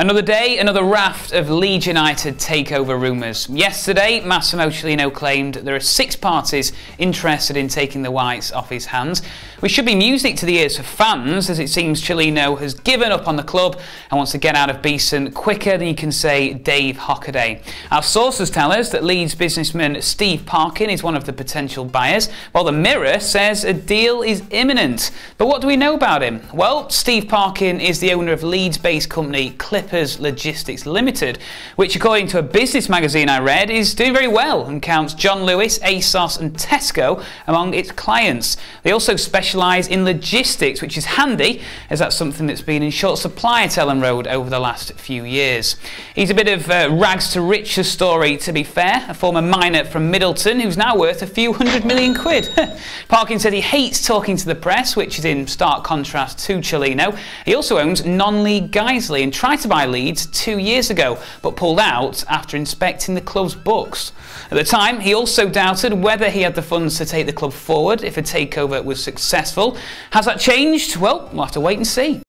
Another day, another raft of Leeds United takeover rumours. Yesterday, Massimo Cellino claimed there are six parties interested in taking the Whites off his hands. We should be music to the ears of fans, as it seems Cellino has given up on the club and wants to get out of Beeston quicker than you can say Dave Hockaday. Our sources tell us that Leeds businessman Steve Parkin is one of the potential buyers, while the Mirror says a deal is imminent. But what do we know about him? Well, Steve Parkin is the owner of Leeds-based company Clip Clippers Logistics Limited, which, according to a business magazine I read, is doing very well and counts John Lewis, ASOS, and Tesco among its clients. They also specialise in logistics, which is handy, as that's something that's been in short supply at Elland Road over the last few years. He's a bit of uh, rags to riches story, to be fair, a former miner from Middleton who's now worth a few hundred million quid. Parkin said he hates talking to the press, which is in stark contrast to Cellino. He also owns non-league Guiseley and tried to buy by Leeds two years ago, but pulled out after inspecting the club's books. At the time, he also doubted whether he had the funds to take the club forward if a takeover was successful. Has that changed? Well, we'll have to wait and see.